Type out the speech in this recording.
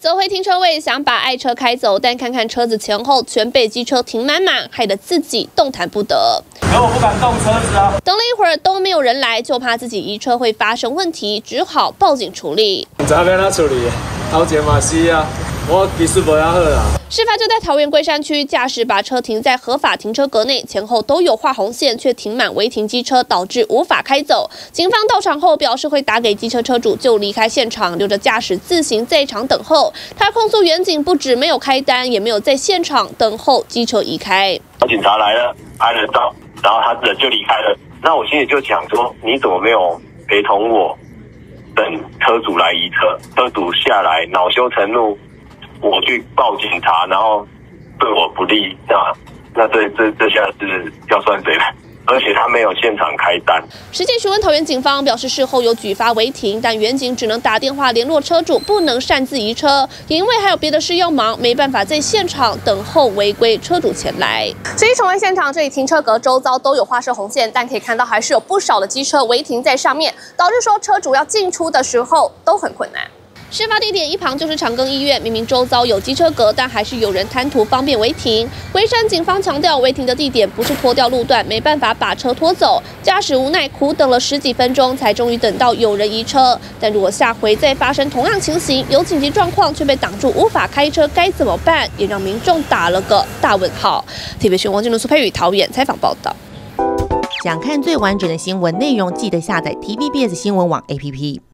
走回停车位，想把爱车开走，但看看车子前后全被机车停满满，害得自己动弹不得。可我不敢动车子啊！等了一会儿都没有人来，就怕自己移车会发生问题，只好报警处理。你这边他处理？掏钱马西啊！我其实不要好啦。事发就在桃园龟山区，驾驶把车停在合法停车格内，前后都有画红线，却停满违停机车，导致无法开走。警方到场后表示会打给机车车主，就离开现场，留着驾驶自行在场等候。他控诉远警不止没有开单，也没有在现场等候机车移开。警察来了，拍了照，然后他人就离开了。那我心里就想说，你怎么没有陪同我，等车主来移车？车主下来恼羞成怒。我去报警察，然后对我不利，那那这这这下是要算谁？而且他没有现场开单。实际询问桃园警方表示，事后有举发违停，但远警只能打电话联络车主，不能擅自移车，也因为还有别的事要忙，没办法在现场等候违规车主前来。实际重温现场，这里停车格周遭都有画设红线，但可以看到还是有不少的机车违停在上面，导致说车主要进出的时候都很困难。事发地点一旁就是长庚医院，明明周遭有机车格，但还是有人贪图方便违停。龟山警方强调，违停的地点不是拖掉路段，没办法把车拖走，驾驶无奈苦等了十几分钟，才终于等到有人移车。但如果下回再发生同样情形，有紧急状况却被挡住无法开车，该怎么办？也让民众打了个大问号。特别新闻金龙苏佩宇桃园采访报道。想看最完整的新闻内容，记得下载 TVBS 新闻网 APP。